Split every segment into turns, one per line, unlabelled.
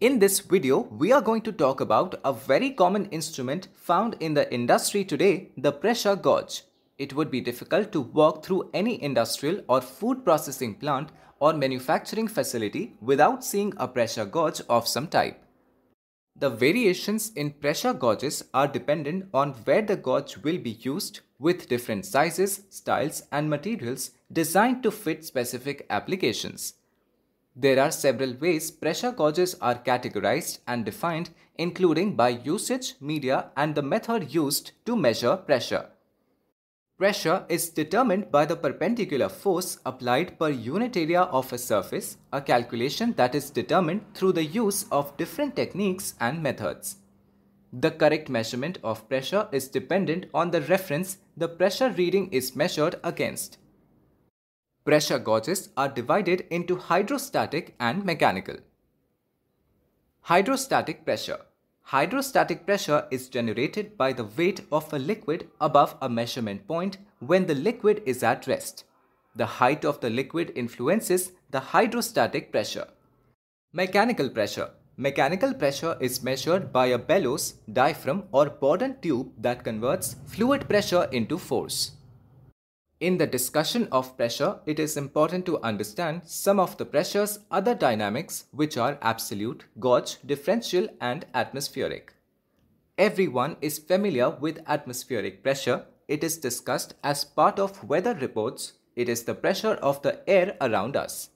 In this video, we are going to talk about a very common instrument found in the industry today, the pressure gauge. It would be difficult to walk through any industrial or food processing plant or manufacturing facility without seeing a pressure gauge of some type. The variations in pressure gauges are dependent on where the gauge will be used with different sizes, styles and materials designed to fit specific applications. There are several ways pressure gauges are categorized and defined including by usage, media and the method used to measure pressure. Pressure is determined by the perpendicular force applied per unit area of a surface, a calculation that is determined through the use of different techniques and methods. The correct measurement of pressure is dependent on the reference the pressure reading is measured against. Pressure gauges are divided into hydrostatic and mechanical. Hydrostatic pressure Hydrostatic pressure is generated by the weight of a liquid above a measurement point when the liquid is at rest. The height of the liquid influences the hydrostatic pressure. Mechanical pressure Mechanical pressure is measured by a bellows, diaphragm or Bourdon tube that converts fluid pressure into force. In the discussion of pressure, it is important to understand some of the pressure's other dynamics which are absolute, gauge, differential and atmospheric. Everyone is familiar with atmospheric pressure. It is discussed as part of weather reports. It is the pressure of the air around us.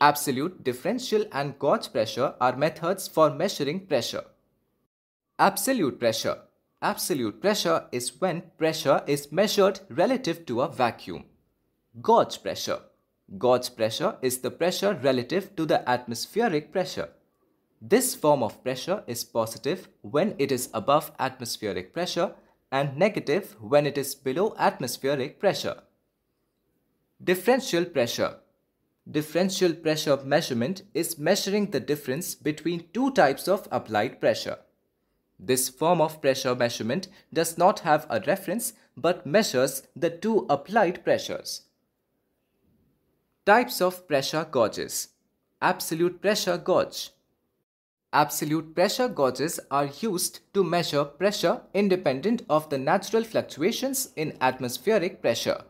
Absolute, differential and gauge pressure are methods for measuring pressure. Absolute pressure Absolute pressure is when pressure is measured relative to a vacuum. Gauge pressure. Gauge pressure is the pressure relative to the atmospheric pressure. This form of pressure is positive when it is above atmospheric pressure and negative when it is below atmospheric pressure. Differential pressure. Differential pressure measurement is measuring the difference between two types of applied pressure. This form of pressure measurement does not have a reference but measures the two applied pressures. Types of pressure gauges Absolute pressure gauge Absolute pressure gauges are used to measure pressure independent of the natural fluctuations in atmospheric pressure.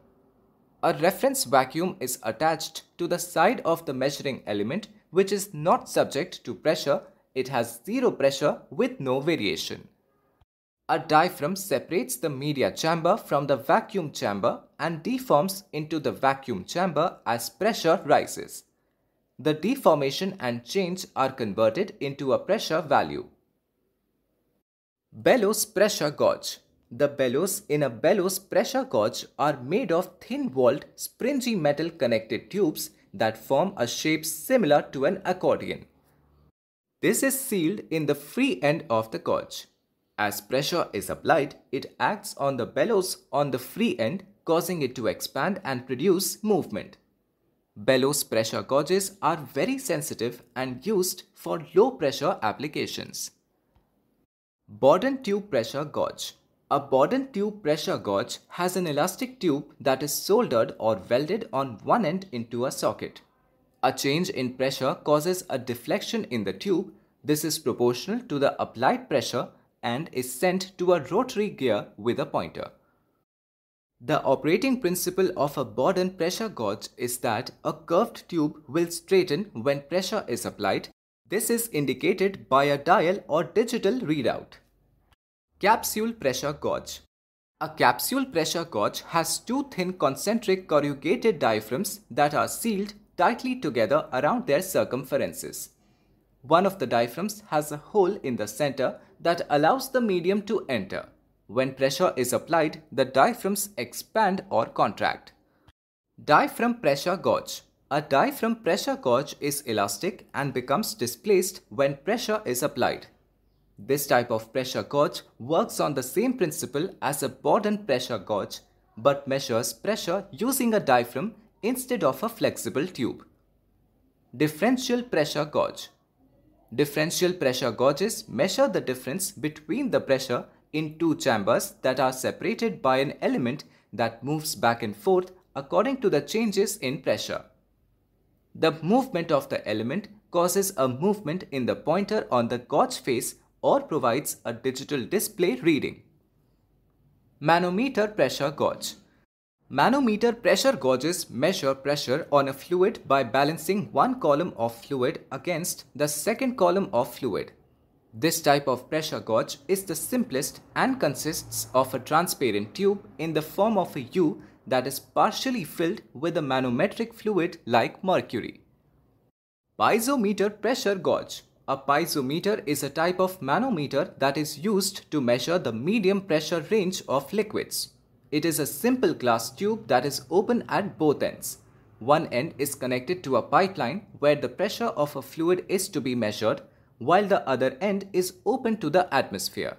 A reference vacuum is attached to the side of the measuring element which is not subject to pressure it has zero pressure with no variation. A diaphragm separates the media chamber from the vacuum chamber and deforms into the vacuum chamber as pressure rises. The deformation and change are converted into a pressure value. Bellows pressure gauge The bellows in a bellows pressure gauge are made of thin-walled, springy metal connected tubes that form a shape similar to an accordion. This is sealed in the free end of the gauge. As pressure is applied, it acts on the bellows on the free end causing it to expand and produce movement. Bellows pressure gauges are very sensitive and used for low pressure applications. Bourdon tube pressure gauge A Bourdon tube pressure gauge has an elastic tube that is soldered or welded on one end into a socket. A change in pressure causes a deflection in the tube. This is proportional to the applied pressure and is sent to a rotary gear with a pointer. The operating principle of a Bourdon pressure gauge is that a curved tube will straighten when pressure is applied. This is indicated by a dial or digital readout. Capsule pressure gauge a capsule pressure gauge has two thin concentric corrugated diaphragms that are sealed tightly together around their circumferences. One of the diaphragms has a hole in the center that allows the medium to enter. When pressure is applied, the diaphragms expand or contract. Diaphragm pressure gauge A diaphragm pressure gauge is elastic and becomes displaced when pressure is applied. This type of pressure gauge works on the same principle as a Bourdon pressure gauge but measures pressure using a diaphragm instead of a flexible tube. Differential pressure gauge Differential pressure gauges measure the difference between the pressure in two chambers that are separated by an element that moves back and forth according to the changes in pressure. The movement of the element causes a movement in the pointer on the gauge face or provides a digital display reading. Manometer pressure gauge. Manometer pressure gauges measure pressure on a fluid by balancing one column of fluid against the second column of fluid. This type of pressure gauge is the simplest and consists of a transparent tube in the form of a U that is partially filled with a manometric fluid like mercury. Piezometer pressure gauge. A piezometer is a type of manometer that is used to measure the medium pressure range of liquids. It is a simple glass tube that is open at both ends. One end is connected to a pipeline where the pressure of a fluid is to be measured, while the other end is open to the atmosphere.